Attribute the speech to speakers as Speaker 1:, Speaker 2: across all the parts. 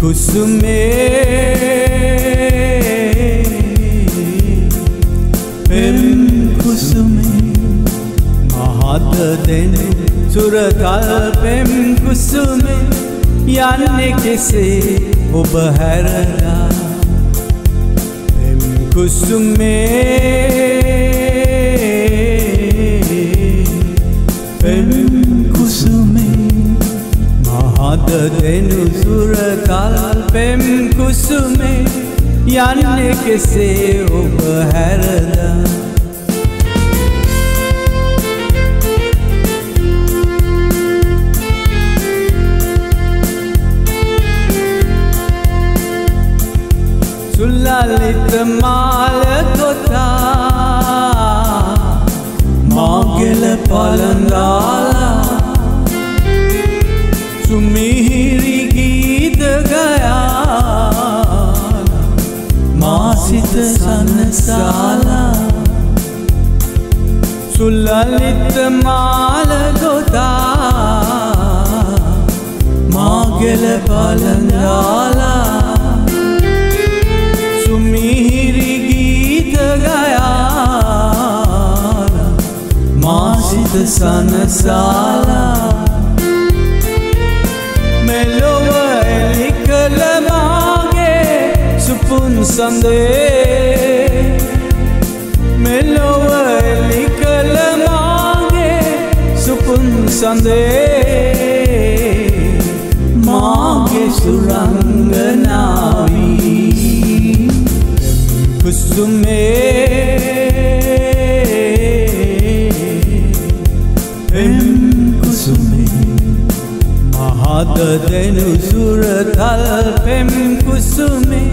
Speaker 1: කුසුමේ පෙම් කුසුමේ මහත දෙන සුරතල් පෙම් කුසුමේ යන්නේ කෙසේ ඔබ හැරලා පෙම් කුසුමේ මහද දෙනු සුරතල් පෙම් කුසුමේ යන්නේ කෙසේ ඔබ හැරලා සුල්ලලිත මාල කොතා මාගෙල පළඳාලා साला। सुललित माल गोदा मागल बलंदाला सुमीर गीत गया। मासिद सन साला। मेलो लिखल मागे सुपुन संदेश। සඳේ මාගේ සුරංගනාවී. කුසුමේ එම් කුසුමේ මහද දෙනු සුරතල් පෙම් කුසුමේ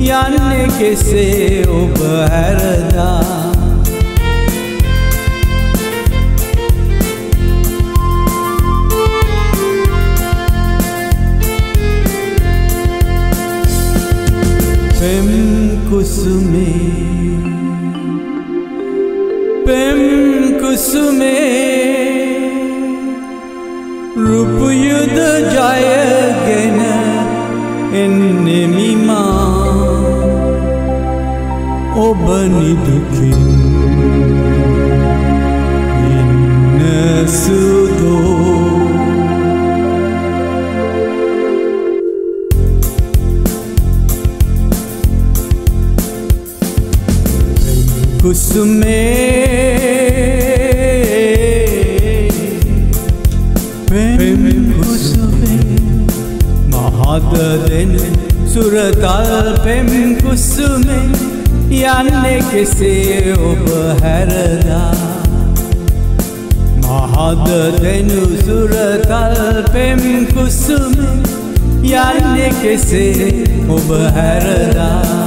Speaker 1: යන්නේ කෙසේ ඔබ හැරදා? පෙම් කුසුමේ පෙම් කුසුමේ රුපුයුද ජයගෙන එන්නෙමිමා ඔබ නිදුකින් ඉන්න සුදෝ කුසුමේ පෙම් කුසුමේ මහද දෙන සුරතල් පෙම් කුසුමේ යන්නේ කෙසේ ඔබ හැරදා මහද දෙනු සුරතල් පෙම් කුසුමේ යන්නේ කෙසේ ඔබ හැරදා